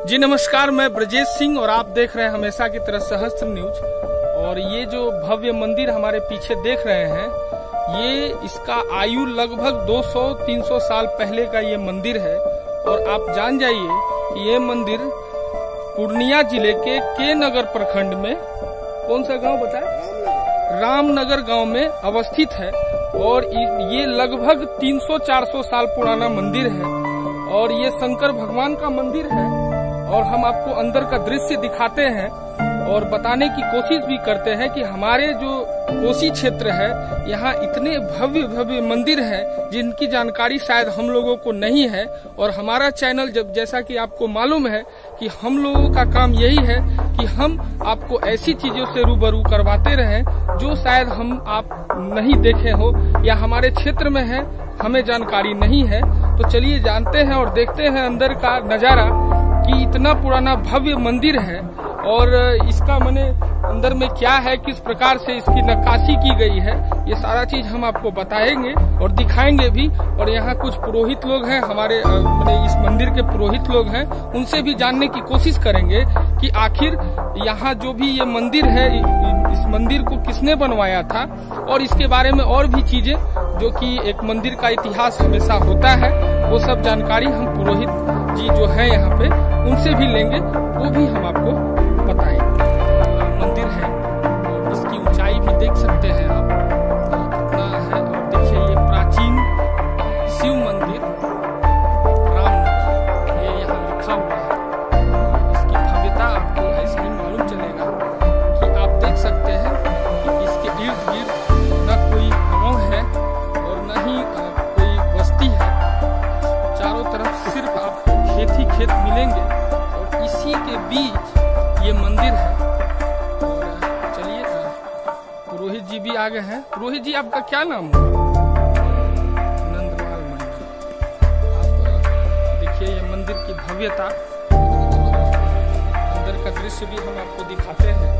जी नमस्कार, मैं ब्रजेश सिंह और आप देख रहे हैं हमेशा की तरह सहस्त्र न्यूज़। और ये जो भव्य मंदिर हमारे पीछे देख रहे हैं, ये इसका आयु लगभग 200-300 साल पहले का ये मंदिर है। और आप जान जाइए ये मंदिर पूर्णिया ज़िले के के नगर प्रखंड में, कौन सा गाँव बताए? रामनगर गाँव में अवस्थित है। और ये लगभग 300-400 साल पुराना मंदिर है। और ये शंकर भगवान का मंदिर है। और हम आपको अंदर का दृश्य दिखाते हैं और बताने की कोशिश भी करते हैं कि हमारे जो कोसी क्षेत्र है, यहाँ इतने भव्य भव्य मंदिर हैं, जिनकी जानकारी शायद हम लोगों को नहीं है। और हमारा चैनल जब जैसा कि आपको मालूम है कि हम लोगों का काम यही है कि हम आपको ऐसी चीज़ों से रूबरू करवाते रहें, जो शायद हम आप नहीं देखे हो या हमारे क्षेत्र में है, हमें जानकारी नहीं है। तो चलिए जानते हैं और देखते हैं अंदर का नज़ारा। इतना पुराना भव्य मंदिर है और इसका मैंने अंदर में क्या है, किस प्रकार से इसकी नक्काशी की गई है, ये सारा चीज़ हम आपको बताएँगे और दिखाएँगे भी। और यहाँ कुछ पुरोहित लोग हैं, हमारे मैंने इस मंदिर के पुरोहित लोग हैं, उनसे भी जानने की कोशिश करेंगे कि आखिर यहाँ जो भी ये मंदिर है इस मंदिर को किसने बनवाया था। और इसके बारे में और भी चीज़ें, जो कि एक मंदिर का इतिहास हमेशा होता है। वो सब जानकारी हम पुरोहित जी जो है यहाँ पे, उनसे भी लेंगे, वो भी हम आपको बताएँगे। मंदिर है इसकी ऊंचाई भी देख सकते हैं। जी आ गए हैं। रोहित जी, आपका क्या नाम हुआ नंदलाल मंदिर आप, देखिए, ये मंदिर की भव्यता। अंदर का दृश्य भी हम आपको दिखाते हैं।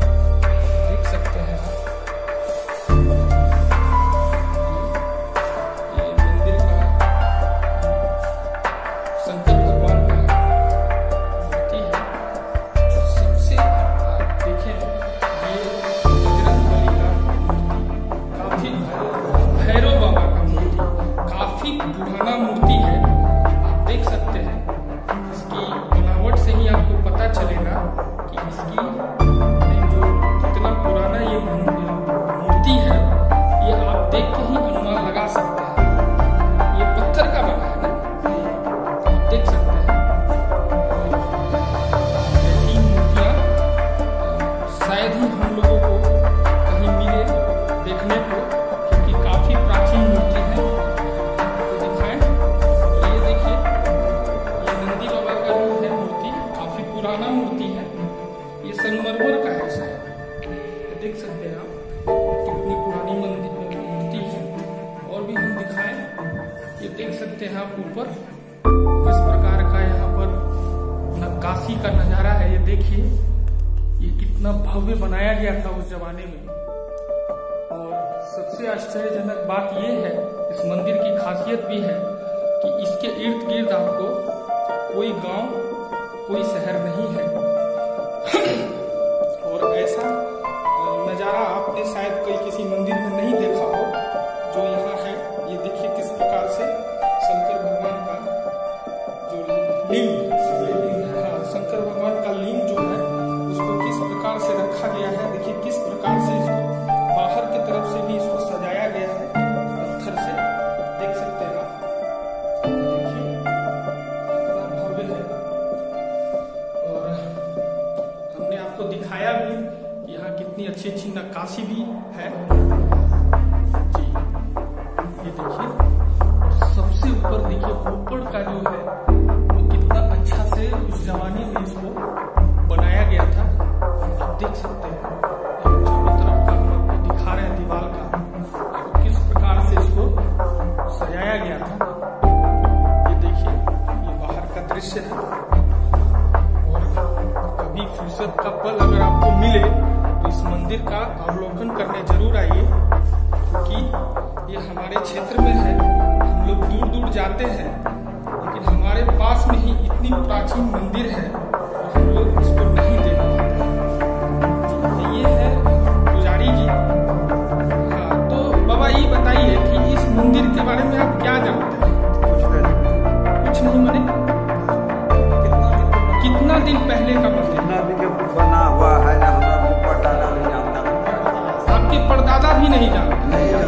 पुराना मूर्ति है। ये संगमरमर का है शायद। ये देख सकते हैं आप, कितनी पुरानी मंदिर मूर्ति है। और भी हम दिखाएँ, ये देख सकते हैं आप ऊपर, किस प्रकार का यहाँ पर नक्काशी का नज़ारा है। ये देखिए, ये कितना भव्य बनाया गया था उस जमाने में। और सबसे आश्चर्यजनक बात यह है, इस मंदिर की खासियत भी है कि इसके इर्द गिर्द आपको कोई गाँव कोई शहर नहीं है। और ऐसा क्षेत्र में है हम लोग दूर दूर जाते हैं लेकिन हमारे पास में ही इतनी प्राचीन मंदिर है और हम लोग इसको नहीं देख पाते। ये है पुजारी जी। हाँ तो बाबा ये बताइए कि इस मंदिर के बारे में आप क्या जानते हैं? कुछ नहीं। मने? कितना दिन पहले का मंदिर? बना हुआ है आपके परदादा भी नहीं जानते।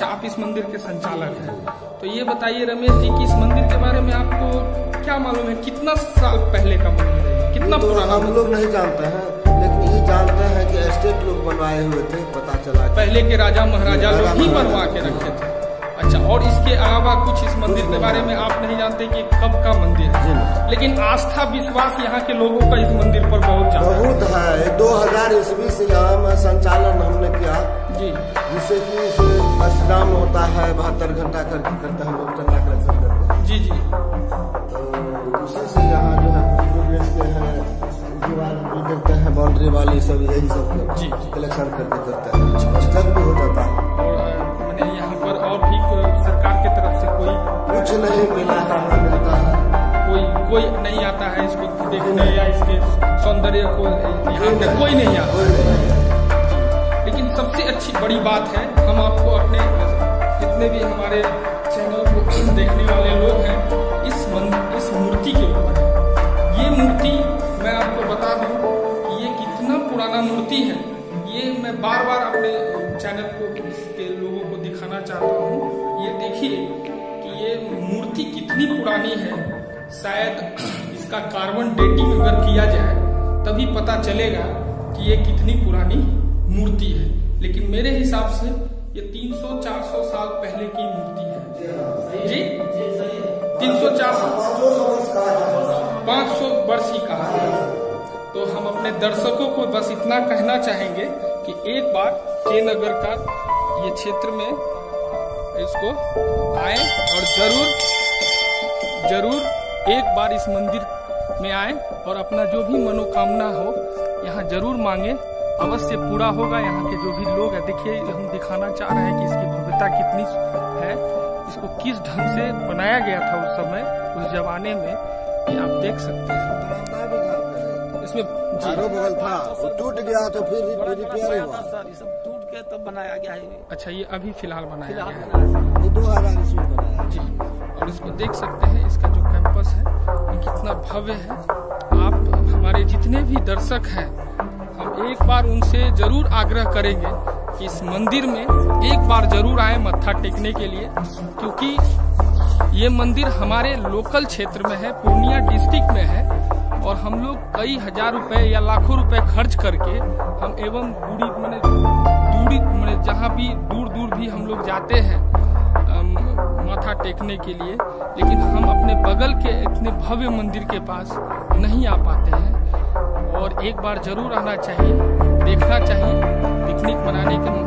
अच्छा आप इस मंदिर के संचालक हैं। तो ये बताइए रमेश जी कि इस मंदिर के बारे में आपको क्या मालूम है? कितना साल पहले का मंदिर है? कितना तो पुराना हम लोग नहीं जानते हैं लेकिन ये जानते हैं कि एस्टेट लोग बनवाए हुए थे पता चला पहले के राजा महाराजा लोग ही बनवा के रखे थे। अच्छा और इसके अलावा कुछ इस मंदिर के बारे में आप नहीं जानते कि कब का मंदिर है? लेकिन आस्था विश्वास यहाँ के लोगों का इस मंदिर पर बहुत ज़्यादा बहुत है। दो हज़ार ईस्वी से यहाँ में संचालन हमने किया जी। जिससे कि इसे अष्टजाम होता है बहत्तर घंटा करके करते हैं लोग चंदा कलेक्शन करके जी जी। तो उसी से यहाँ जो है के हैं दीवार करते हैं बाउंड्री वाली सब यही सब जी। कलेक्शन करके करते हैं। स्टक भी हो जाता है। मैंने यहाँ पर और भी सरकार की तरफ़ से कोई कुछ नहीं मिला है ना मिलता है। कोई कोई नहीं आता है इसको देखने या इसके सौंदर्य को यहाँ कोई नहीं। आता। सबसे अच्छी बड़ी बात है हम आपको अपने जितने भी हमारे चैनल को देखने वाले लोग हैं इस मन, इस मूर्ति के ऊपर ये मूर्ति मैं आपको बता दूँ कि ये कितना पुराना मूर्ति है। ये मैं बार बार अपने चैनल को के लोगों को दिखाना चाहता हूँ। ये देखिए कि ये मूर्ति कितनी पुरानी है। शायद इसका कार्बन डेटिंग अगर किया जाए तभी पता चलेगा कि ये कितनी पुरानी मूर्ति है। लेकिन मेरे हिसाब से ये 300-400 साल पहले की मूर्ति है। जी? 300-400 500 वर्ष ही कहा तो हम अपने दर्शकों को बस इतना कहना चाहेंगे कि एक बार के नगर का ये क्षेत्र में इसको आए और ज़रूर ज़रूर एक बार इस मंदिर में आए और अपना जो भी मनोकामना हो, यहाँ ज़रूर मांगे। अवश्य पूरा होगा। यहाँ के जो भी लोग है देखिए हम दिखाना चाह रहे हैं कि इसकी भव्यता कितनी है। इसको किस ढंग से बनाया गया था उस समय उस जमाने में ये आप देख सकते हैं। इसमें चारों बगल था वो टूट गया तो फिर रिपेयर हुआ। ये सब टूट के तब बनाया गया है। अच्छा ये अभी फ़िलहाल बनाया गया दो हज़ार ईस्वी बनाया जी। और इसको देख सकते हैं इसका जो कैंपस है ये कितना भव्य है। आप हमारे जितने भी दर्शक हैं हम एक बार उनसे ज़रूर आग्रह करेंगे कि इस मंदिर में एक बार ज़रूर आए मत्था टेकने के लिए, क्योंकि ये मंदिर हमारे लोकल क्षेत्र में है, पूर्णिया डिस्ट्रिक्ट में है, और हम लोग कई हज़ार रुपए या लाखों रुपए खर्च करके हम एवं दूरी मैंने दूरी मैंने जहाँ भी दूर दूर भी हम लोग जाते हैं माथा टेकने के लिए, लेकिन हम अपने बगल के इतने भव्य मंदिर के पास नहीं आ पाते हैं। और एक बार ज़रूर आना चाहिए देखना चाहिए पिकनिक मनाने के